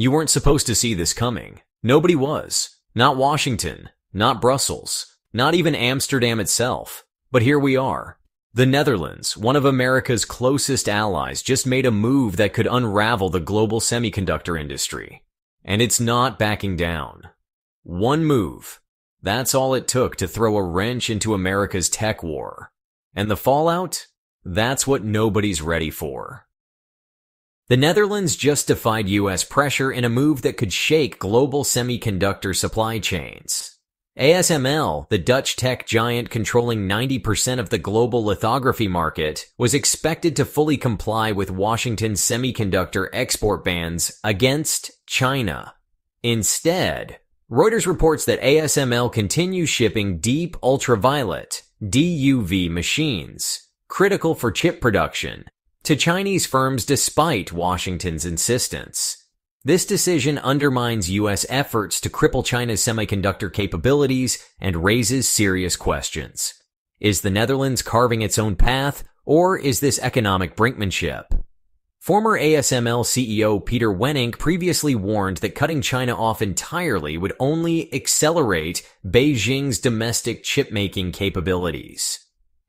You weren't supposed to see this coming. Nobody was. Not Washington. Not Brussels. Not even Amsterdam itself. But here we are. The Netherlands, one of America's closest allies, just made a move that could unravel the global semiconductor industry. And it's not backing down. One move. That's all it took to throw a wrench into America's tech war. And the fallout? That's what nobody's ready for. The Netherlands justified US pressure in a move that could shake global semiconductor supply chains. ASML, the Dutch tech giant controlling 90% of the global lithography market, was expected to fully comply with Washington's semiconductor export bans against China. Instead, Reuters reports that ASML continues shipping deep ultraviolet DUV machines, critical for chip production, to Chinese firms despite Washington's insistence. This decision undermines U.S. efforts to cripple China's semiconductor capabilities and raises serious questions. Is the Netherlands carving its own path, or is this economic brinkmanship? Former ASML CEO Peter Wennink previously warned that cutting China off entirely would only accelerate Beijing's domestic chip-making capabilities.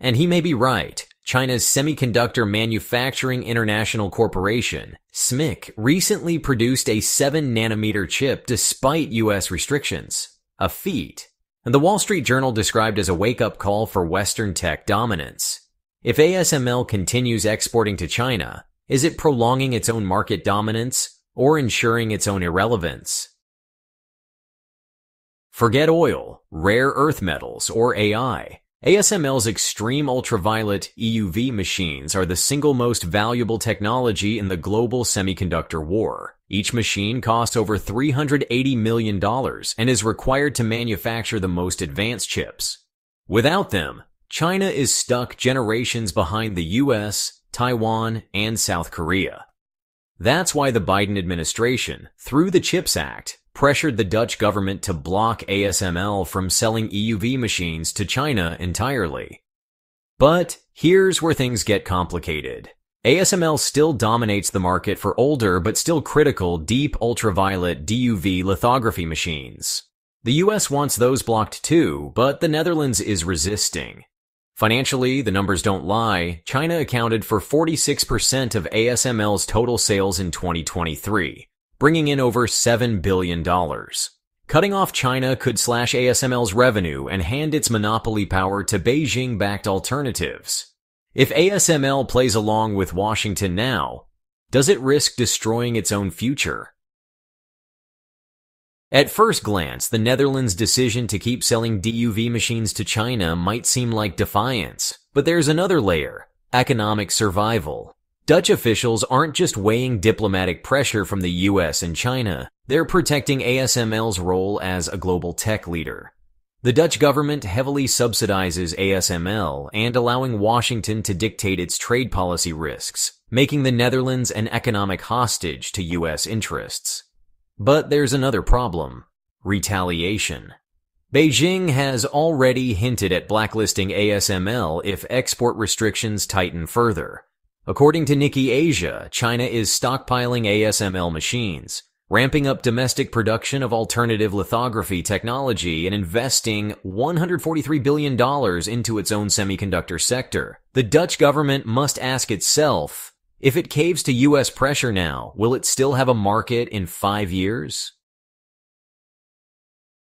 And he may be right. China's Semiconductor Manufacturing International Corporation, SMIC, recently produced a 7 nanometer chip despite US restrictions. A feat. And the Wall Street Journal described as a wake-up call for Western tech dominance. If ASML continues exporting to China, is it prolonging its own market dominance or ensuring its own irrelevance? Forget oil, rare earth metals, or AI. ASML's extreme ultraviolet EUV machines are the single most valuable technology in the global semiconductor war. Each machine costs over $380 million and is required to manufacture the most advanced chips. Without them, China is stuck generations behind the US, Taiwan, and South Korea. That's why the Biden administration, through the CHIPS Act, pressured the Dutch government to block ASML from selling EUV machines to China entirely. But here's where things get complicated. ASML still dominates the market for older but still critical deep ultraviolet DUV lithography machines. The US wants those blocked too, but the Netherlands is resisting. Financially, the numbers don't lie. China accounted for 46% of ASML's total sales in 2023, bringing in over $7 billion. Cutting off China could slash ASML's revenue and hand its monopoly power to Beijing-backed alternatives. If ASML plays along with Washington now, does it risk destroying its own future? At first glance, the Netherlands' decision to keep selling DUV machines to China might seem like defiance, but there's another layer, economic survival. Dutch officials aren't just weighing diplomatic pressure from the US and China, they're protecting ASML's role as a global tech leader. The Dutch government heavily subsidizes ASML and allowing Washington to dictate its trade policy risks, making the Netherlands an economic hostage to US interests. But there's another problem. Retaliation. Beijing has already hinted at blacklisting ASML if export restrictions tighten further. According to Nikkei Asia, China is stockpiling ASML machines, ramping up domestic production of alternative lithography technology and investing $143 billion into its own semiconductor sector. The Dutch government must ask itself, if it caves to US pressure now, will it still have a market in five years?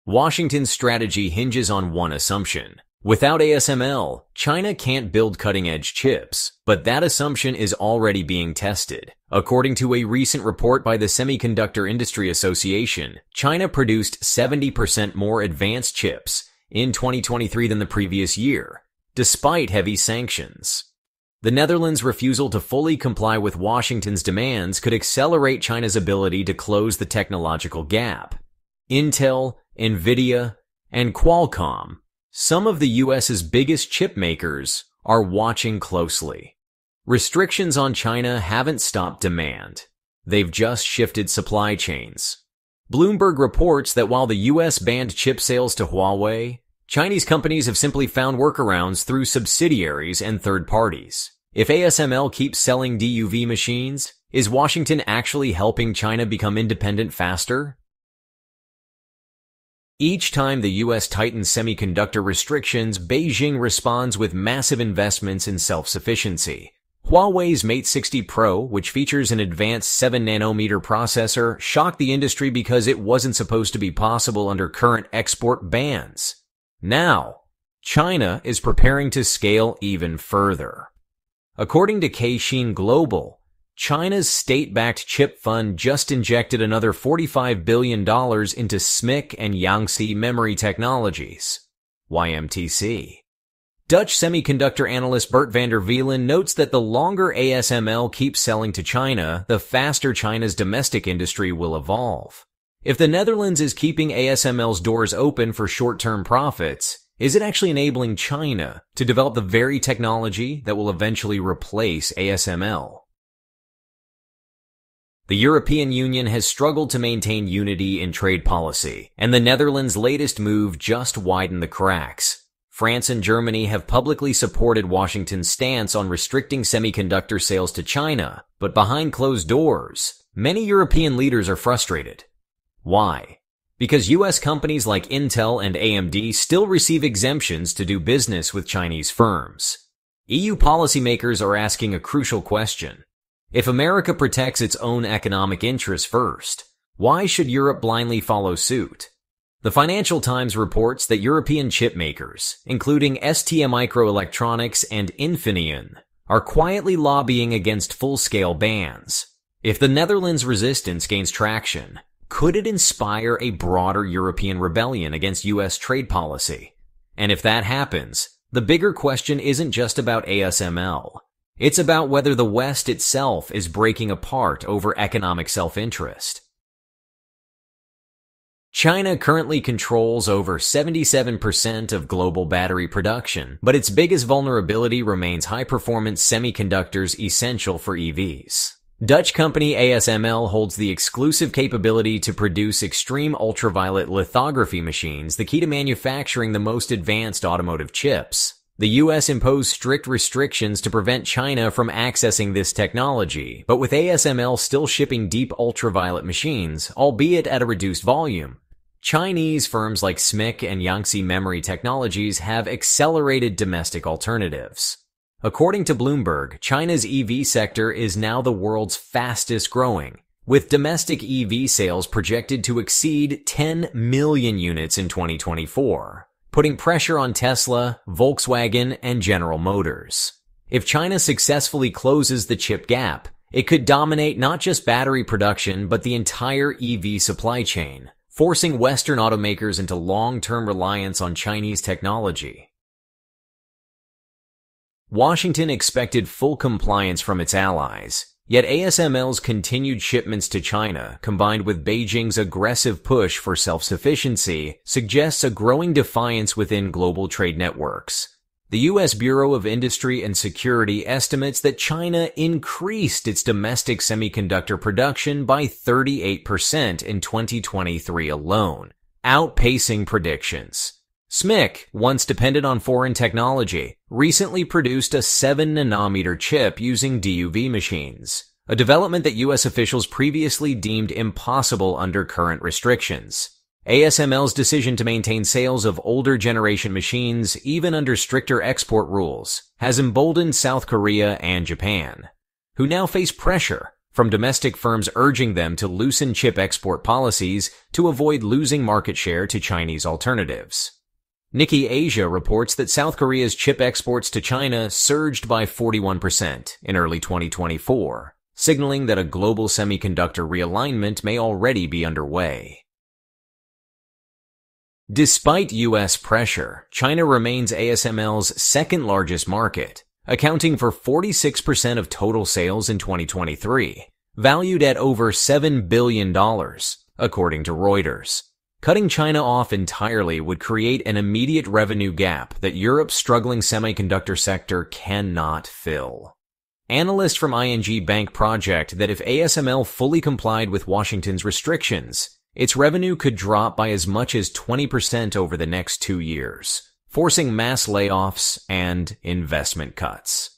Washington's strategy hinges on one assumption. Without ASML, China can't build cutting-edge chips, but that assumption is already being tested. According to a recent report by the Semiconductor Industry Association, China produced 70% more advanced chips in 2023 than the previous year, despite heavy sanctions. The Netherlands' refusal to fully comply with Washington's demands could accelerate China's ability to close the technological gap. Intel, Nvidia, and Qualcomm some of the US's biggest chip makers are watching closely. Restrictions on China haven't stopped demand. They've just shifted supply chains. Bloomberg reports that while the US banned chip sales to Huawei, Chinese companies have simply found workarounds through subsidiaries and third parties. If ASML keeps selling DUV machines, Is Washington actually helping China become independent faster? Each time the US tightens semiconductor restrictions, Beijing responds with massive investments in self-sufficiency. Huawei's Mate 60 Pro, which features an advanced 7 nanometer processor, shocked the industry because it wasn't supposed to be possible under current export bans. Now, China is preparing to scale even further. According to Caixin Global, China's state-backed chip fund just injected another $45 billion into SMIC and Yangtze Memory Technologies, YMTC. Dutch semiconductor analyst Bert van der Velen notes that the longer ASML keeps selling to China, the faster China's domestic industry will evolve. If the Netherlands is keeping ASML's doors open for short-term profits, is it actually enabling China to develop the very technology that will eventually replace ASML? The European Union has struggled to maintain unity in trade policy, and the Netherlands' latest move just widened the cracks. France and Germany have publicly supported Washington's stance on restricting semiconductor sales to China, but behind closed doors, many European leaders are frustrated. Why? Because US companies like Intel and AMD still receive exemptions to do business with Chinese firms. EU policymakers are asking a crucial question. If America protects its own economic interests first, why should Europe blindly follow suit? The Financial Times reports that European chip makers, including ST Microelectronics and Infineon, are quietly lobbying against full-scale bans. If the Netherlands' resistance gains traction, could it inspire a broader European rebellion against US trade policy? And if that happens, the bigger question isn't just about ASML. It's about whether the West itself is breaking apart over economic self-interest. China currently controls over 77% of global battery production, but its biggest vulnerability remains high-performance semiconductors essential for EVs. Dutch company ASML holds the exclusive capability to produce extreme ultraviolet lithography machines, the key to manufacturing the most advanced automotive chips. The US imposed strict restrictions to prevent China from accessing this technology, but with ASML still shipping deep ultraviolet machines, albeit at a reduced volume, Chinese firms like SMIC and Yangtze Memory Technologies have accelerated domestic alternatives. According to Bloomberg, China's EV sector is now the world's fastest growing, with domestic EV sales projected to exceed 10 million units in 2024 putting pressure on Tesla, Volkswagen, and General Motors. If China successfully closes the chip gap, it could dominate not just battery production, but the entire EV supply chain, forcing Western automakers into long-term reliance on Chinese technology. Washington expected full compliance from its allies, Yet ASML's continued shipments to China, combined with Beijing's aggressive push for self-sufficiency, suggests a growing defiance within global trade networks. The U.S. Bureau of Industry and Security estimates that China increased its domestic semiconductor production by 38% in 2023 alone, outpacing predictions. SMIC, once dependent on foreign technology, recently produced a 7 nanometer chip using DUV machines, a development that US officials previously deemed impossible under current restrictions. ASML's decision to maintain sales of older generation machines, even under stricter export rules, has emboldened South Korea and Japan, who now face pressure from domestic firms urging them to loosen chip export policies to avoid losing market share to Chinese alternatives. Nikkei Asia reports that South Korea's chip exports to China surged by 41% in early 2024, signaling that a global semiconductor realignment may already be underway. Despite US pressure, China remains ASML's second largest market, accounting for 46% of total sales in 2023, valued at over $7 billion, according to Reuters. Cutting China off entirely would create an immediate revenue gap that Europe's struggling semiconductor sector cannot fill. Analysts from ING Bank project that if ASML fully complied with Washington's restrictions, its revenue could drop by as much as 20% over the next two years, forcing mass layoffs and investment cuts.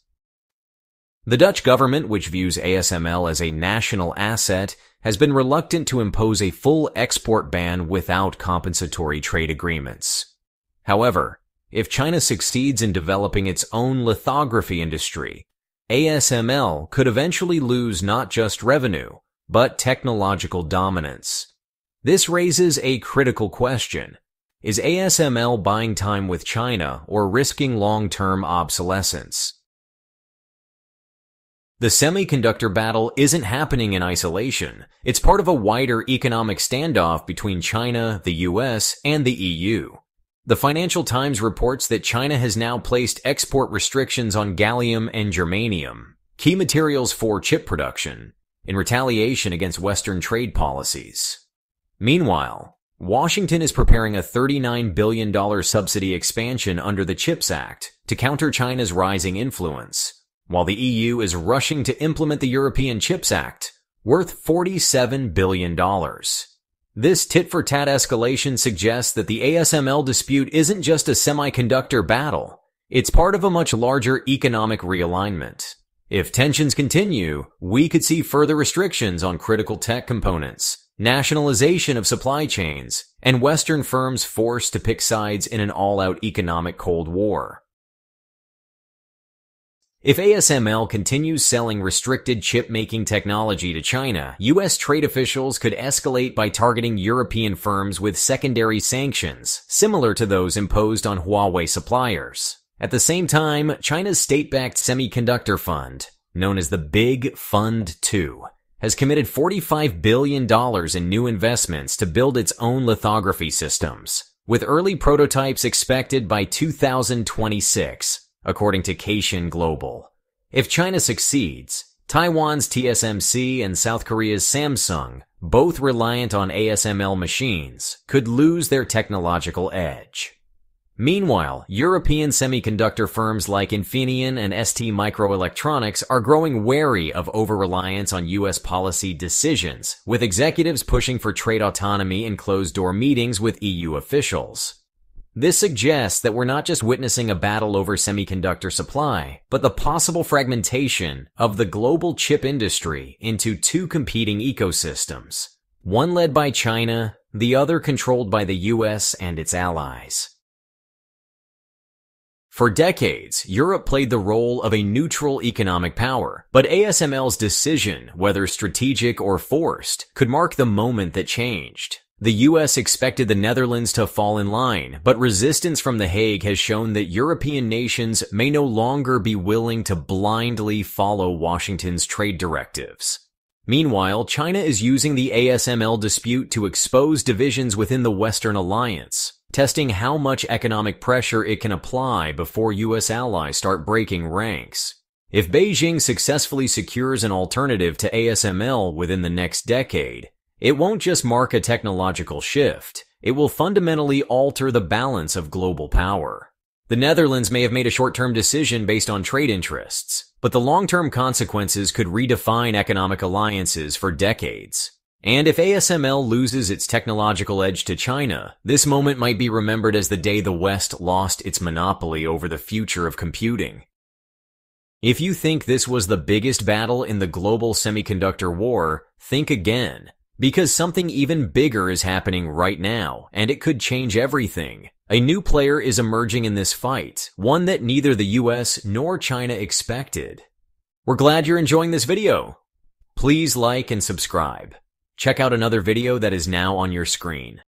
The Dutch government, which views ASML as a national asset, has been reluctant to impose a full export ban without compensatory trade agreements. However, if China succeeds in developing its own lithography industry, ASML could eventually lose not just revenue, but technological dominance. This raises a critical question. Is ASML buying time with China or risking long-term obsolescence? The semiconductor battle isn't happening in isolation. It's part of a wider economic standoff between China, the US, and the EU. The Financial Times reports that China has now placed export restrictions on gallium and germanium, key materials for chip production, in retaliation against Western trade policies. Meanwhile, Washington is preparing a $39 billion subsidy expansion under the CHIPS Act to counter China's rising influence while the EU is rushing to implement the European Chips Act, worth $47 billion. This tit-for-tat escalation suggests that the ASML dispute isn't just a semiconductor battle. It's part of a much larger economic realignment. If tensions continue, we could see further restrictions on critical tech components, nationalization of supply chains, and Western firms forced to pick sides in an all-out economic Cold War. If ASML continues selling restricted chip-making technology to China, US trade officials could escalate by targeting European firms with secondary sanctions, similar to those imposed on Huawei suppliers. At the same time, China's state-backed semiconductor fund, known as the Big Fund 2, has committed $45 billion in new investments to build its own lithography systems, with early prototypes expected by 2026 according to Caixin Global. If China succeeds, Taiwan's TSMC and South Korea's Samsung, both reliant on ASML machines, could lose their technological edge. Meanwhile, European semiconductor firms like Infineon and ST Microelectronics are growing wary of over-reliance on US policy decisions, with executives pushing for trade autonomy in closed-door meetings with EU officials. This suggests that we're not just witnessing a battle over semiconductor supply, but the possible fragmentation of the global chip industry into two competing ecosystems, one led by China, the other controlled by the US and its allies. For decades, Europe played the role of a neutral economic power, but ASML's decision, whether strategic or forced, could mark the moment that changed. The US expected the Netherlands to fall in line, but resistance from The Hague has shown that European nations may no longer be willing to blindly follow Washington's trade directives. Meanwhile, China is using the ASML dispute to expose divisions within the Western alliance, testing how much economic pressure it can apply before US allies start breaking ranks. If Beijing successfully secures an alternative to ASML within the next decade, it won't just mark a technological shift, it will fundamentally alter the balance of global power. The Netherlands may have made a short-term decision based on trade interests, but the long-term consequences could redefine economic alliances for decades. And if ASML loses its technological edge to China, this moment might be remembered as the day the West lost its monopoly over the future of computing. If you think this was the biggest battle in the global semiconductor war, think again. Because something even bigger is happening right now, and it could change everything. A new player is emerging in this fight, one that neither the US nor China expected. We're glad you're enjoying this video. Please like and subscribe. Check out another video that is now on your screen.